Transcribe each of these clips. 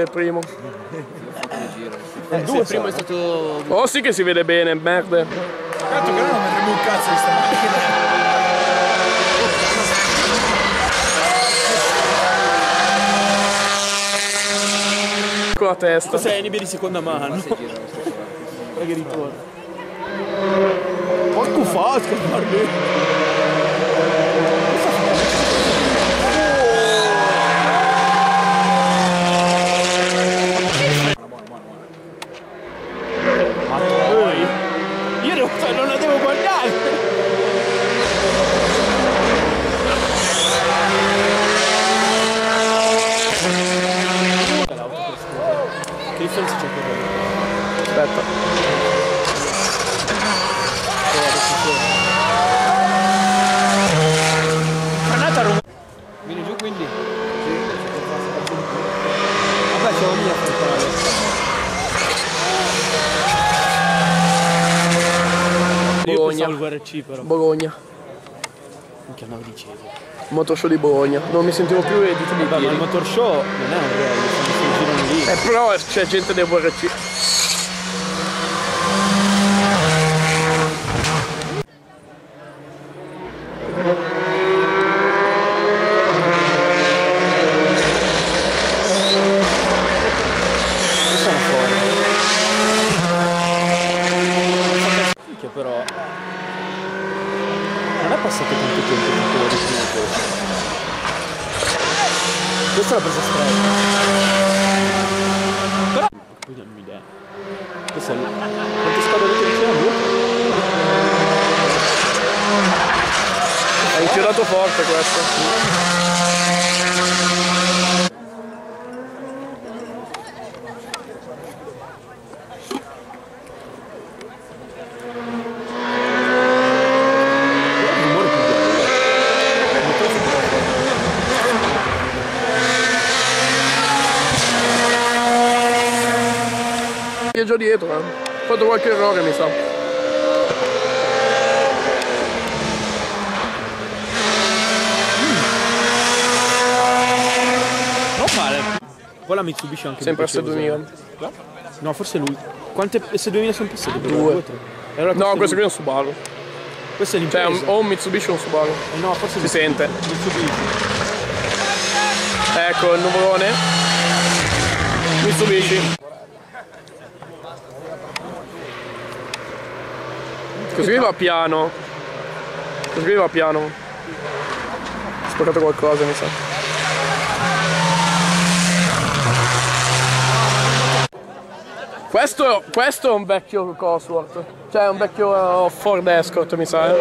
Il primo. Eh, il primo è stato... Oh sì che si vede bene, merda. Tanto che noi non vedremo un cazzo di sta macchina. Con la testa. Questa è Nibia di seconda mano. Guarda che ritorno. Porco fasco, guarda. Ma Io devo, non la devo guardare! Aspetta. Granata rom- Vieni giù quindi? Vabbè c'ho lì a Io Bologna. Bologna. Minchia dicevo. Motor show di Bologna. Non mi sentivo più e dite di Vabbè, ma il motor show non è un rally, sono sul girone lì. Eh però c'è gente del VRC. sono fuori. Minchia però. Non è passato tanto tempo da quello di prima questo. Questa l'ha presa stretta. Però. Questa è l- Quante spade avete vicino a? Hai tirato forte questo. Già dietro, eh. Ho fatto qualche errore mi sa. La Mitsubishi anche Sempre mi piaceva S2000. usare. No, forse lui. Quante S2000 sono passate? Due. o tre? E allora No, questo qui è un Subaru. Questo è Cioè, l'impresa. un- o un Mitsubishi o un Subaru. Eh no, forse Si sente. Mitsubishi. Ecco il nuvolone. Mitsubishi. Così va piano. Così va piano. Ho spaccato qualcosa mi sa. Questo, questo è un vecchio Cosworth. Cioè un vecchio eh, Ford Escort mi sa. eh.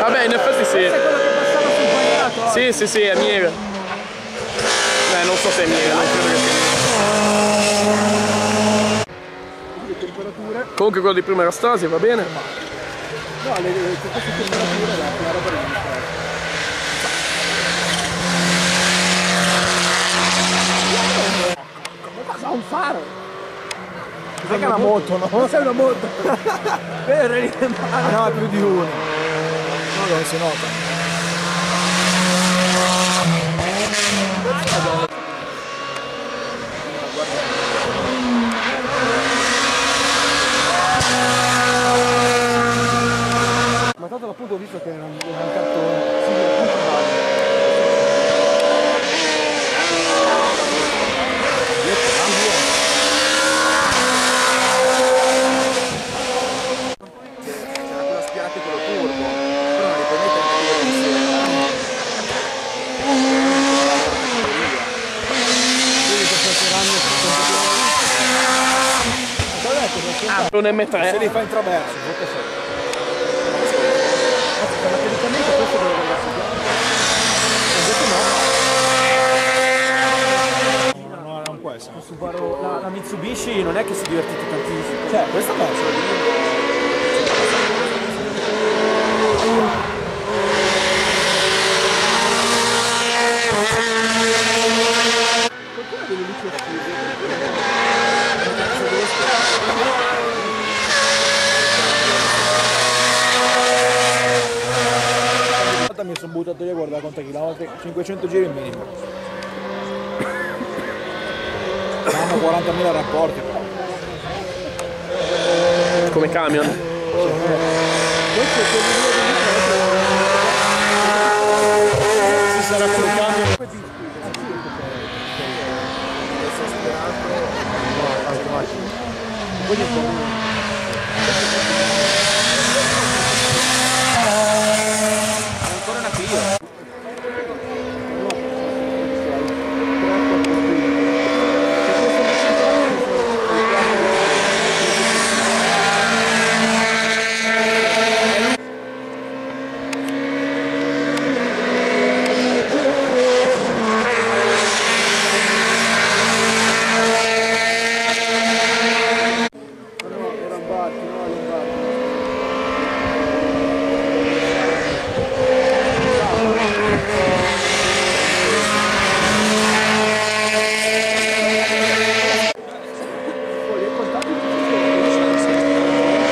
Vabbè in effetti sì. Sì, sì, sì, è Mir. Eh, non so se è Mir, non credo che sia Mir. Comunque quello di prima era Stasi, va bene? No, le, le, con queste temperature la, la roba fresca. Ma un faro! È che è una moto, no? Non sei una moto! no, è più di uno. No, non si nota. Tanto appunto ho visto che era un, era un cartone. Sì, appunto che Ah, un M3. se li fa in traverso, perché sei? Ma tecnicamente questo deve ragazzi no. No, non può essere. Subaru, la, la Mitsubishi non è che si è divertito tantissimo. Cioè, questa penso mi sono buttato lì a guardare quanti chilometri, 500 giri minimo. 40.000 rapporti. Come camion. Si sarà come cambio.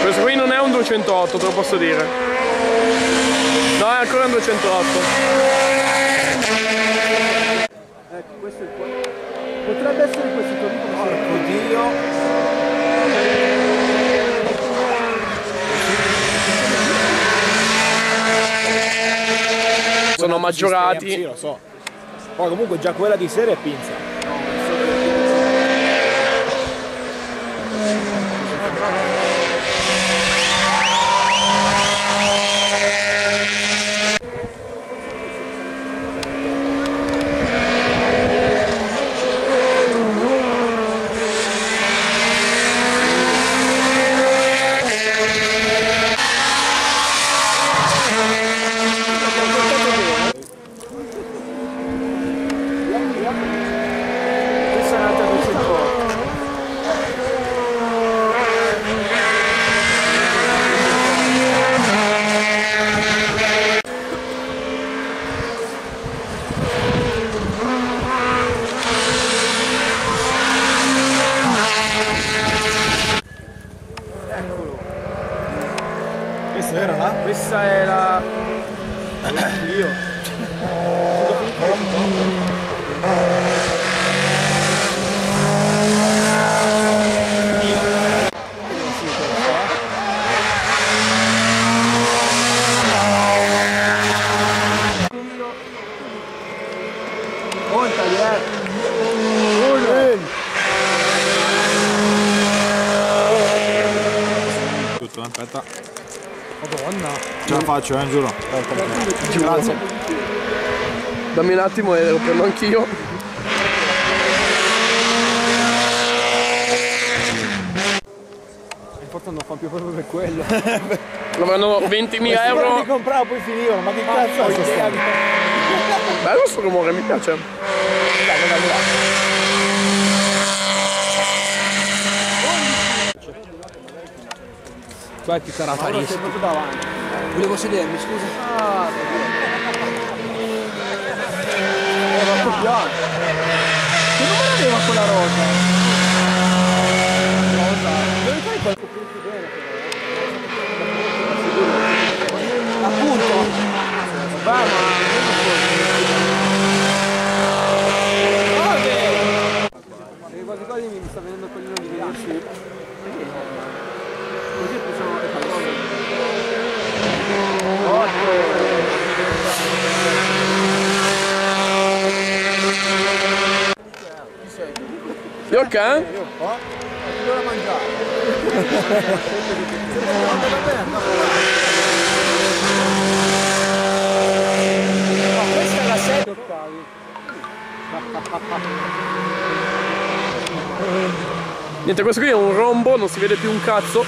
Questo qui non è un 208, te lo posso dire. No, è ancora un 208. Ecco, questo è il qua- Potrebbe essere questo Torino come Oddio. Sono maggiorati. Sì, lo so. Poi comunque già quella di serie è pinza. Questa è un'altra 208. Questa era là? Questa è la... Io. Contali, eh! Uno! Tutto, aspetta. Madonna! Ce la faccio, eh, giuro. Grazie. Dammi un attimo e lo prendo anch'io. Forse non fa più proprio per quello. Avranno 20.000 euro. li compravo poi finivano, ma che cazzo è questa? Bello sto rumore, mi piace. Qua ti sarà Paris. Volevo sedermi, scusa. Era più piano. Che numero aveva quella rosa? Rosa. Dove fai quel più bene Appunto. Va, ma Se quasi quasi mi sta venendo il coglione di venirci. Così possiamo fare You okay? Io qua. Devo mangiare. questa è la 7 ottavi. Niente, questo qui è un rombo, non si vede più un cazzo.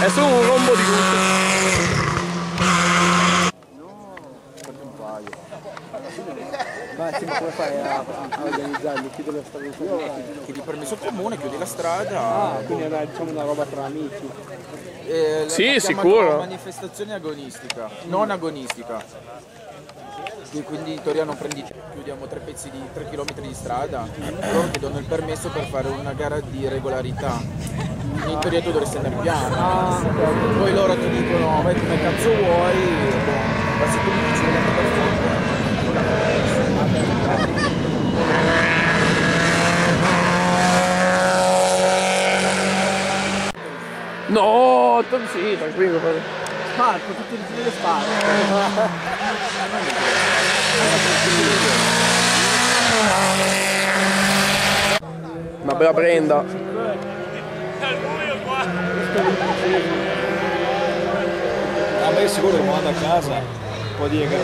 È solo un rombo di luce. Ma sì, ma come fai a, a organizzarli? Chiudere la strada? Chiedi permesso comune, chiudi la strada. Ah, quindi è diciamo una roba tra amici. Eh, Sì, sicuro. manifestazione agonistica, non agonistica e quindi Toriano Prendicci. Cioè, chiudiamo tre pezzi di 3 km di strada, loro ti danno il permesso per fare una gara di regolarità. In teoria tu dovresti andare piano, poi loro ti dicono vai come cazzo vuoi, boh, ma se tu mi dici per forza, No, sì, tranquillo poi. Sparco, tutti i giri le spare. Una bella prenda. Ah, beh, sicuro che quando a casa può dire che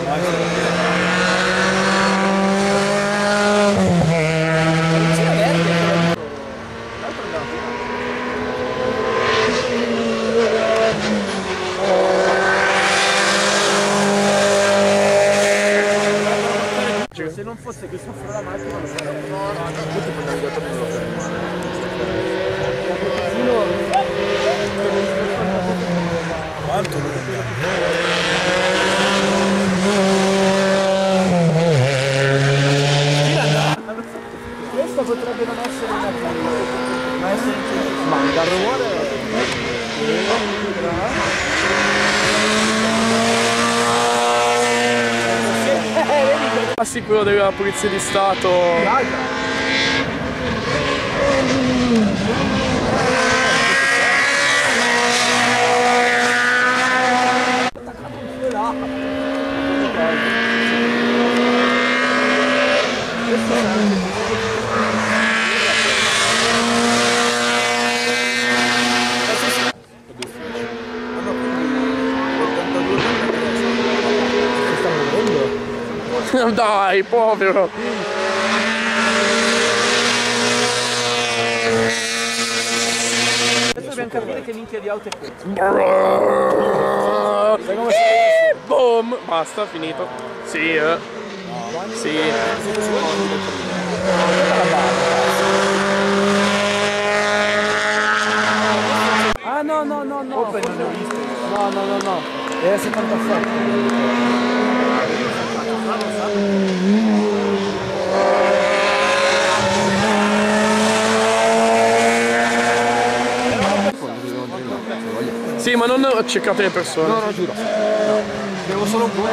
ormai Se non fosse che soffro la macchina lo farei. quanto lunga. Questa potrebbe non essere una ma essere un Ma dal rumore Sicuro della Polizia di Stato. Dai, povero. Adesso dobbiamo capire che minchia di auto è questa. Eh, Boom! Basta, finito. Sì, eh. Sì. Ah no no no no. Open visto. No no no no. È 77. Sì, ma non cercate le persone. No no giuro. No. Devo solo un po'.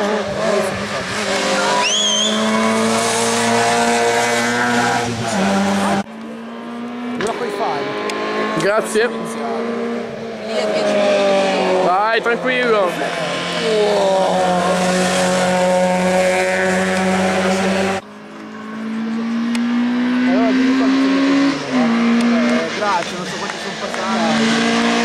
Grazie. Vai, tranquillo. Allora dimmi quanto ti metti eh, Grazie, non so quanti sono passati.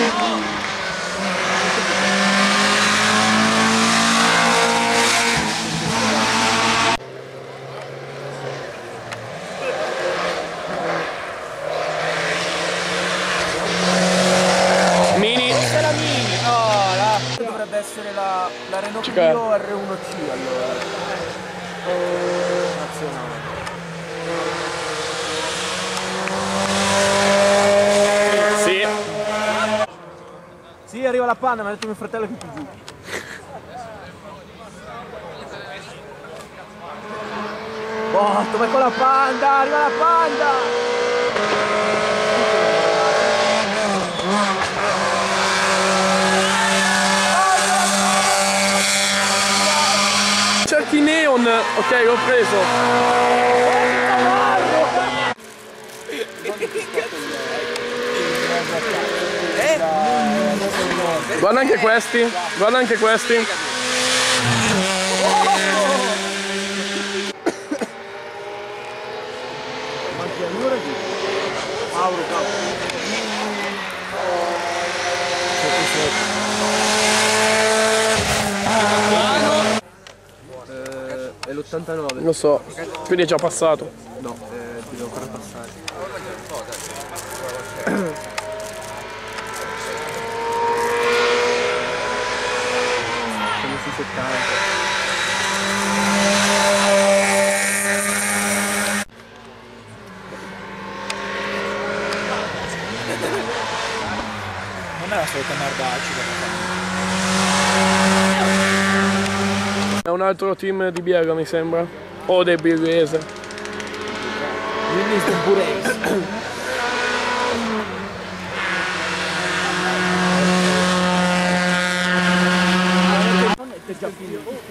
Mini. Questa è la Mini, no, la... dovrebbe essere la, la Renault. Clio R1C allora. Eh, nazionale. Sì. Sì, arriva la panna, mi ha detto mio fratello che più giù. Botto, vai con la panda, arriva la panda! Lucky Neon. Ok, l'ho preso. Eh? Guarda anche questi, guarda anche questi. Mauro, cavolo. 89. Lo so, quindi è già passato. No, eh, devo ancora passare. Altro team di Biega, mi sembra. O del Birrese. Quindi Burese.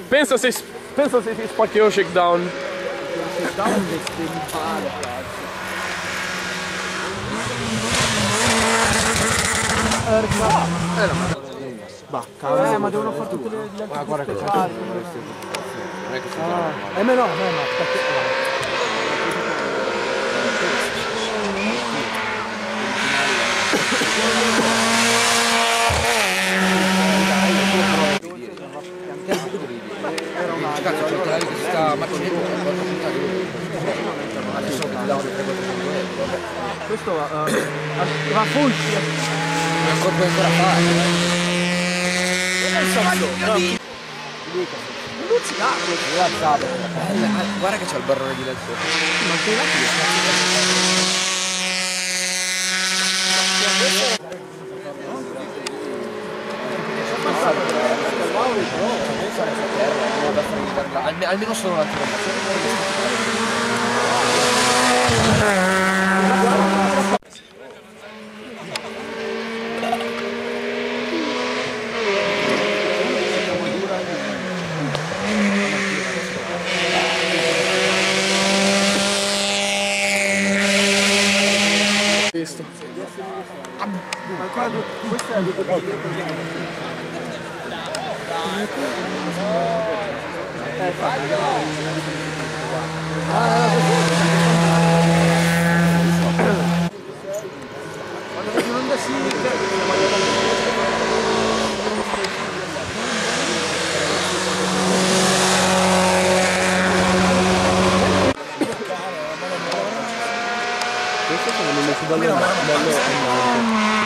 Pensa se, pensa se si spacchi lo shakedown. Bah, cavolo. Eh, ma devono fare tutte le altre guarda speciali. Non è che si Ah, eh, ma no, no, ma perché... Cazzo, c'è il telaio che si sta macinando. Adesso che ti davano 3-400 euro. vabbè. Questo va... Uh, va full. Ancora puoi ancora fare. Ah, guarda che c'è il barrone di là sopra. Alme- almeno solo un attimo. Dalle dalle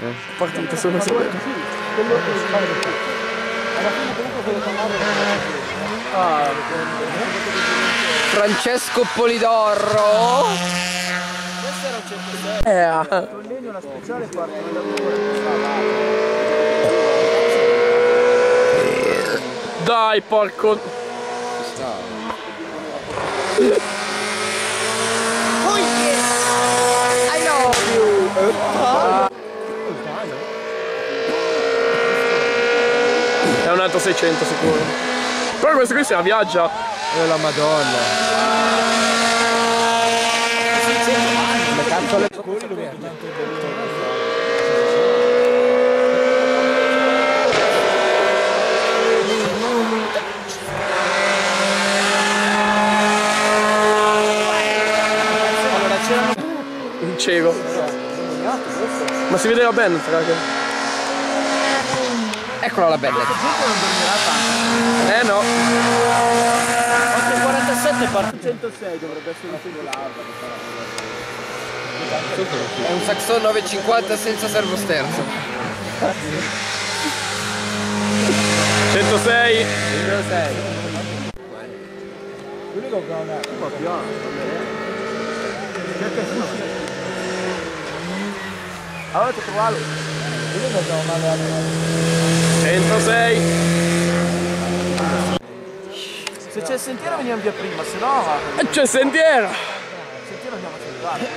Eh, partita sono sempre. quello che fare. Alla fine comunque quello che Ah, Francesco Polidorro. Eh, con legno la speciale partono da due. Dai, porco. È un altro 600 sicuro. Però questo qui si viaggia. Oh la madonna. Come cazzo le Un cieco. Ma si vedeva bene tracker. Eccola la bella. Eh no. 847 parte 106 dovrebbe essere un. È un Saxon 950 senza servo sterzo. 106. L'unico che non è un po' piano. Allora ti trovato. L'unico che non male 106. Se c'è il sentiero veniamo via prima, se no E c'è il sentiero. il sentiero andiamo a cercare.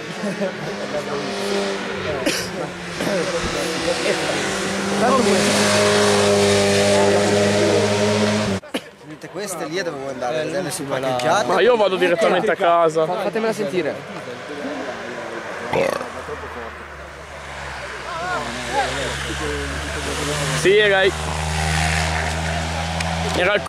Tutte queste lì dovevo andare, le tenne sono parcheggiate. Ma io vado direttamente a casa. Fatemela sentire. Sì, ragai. Era il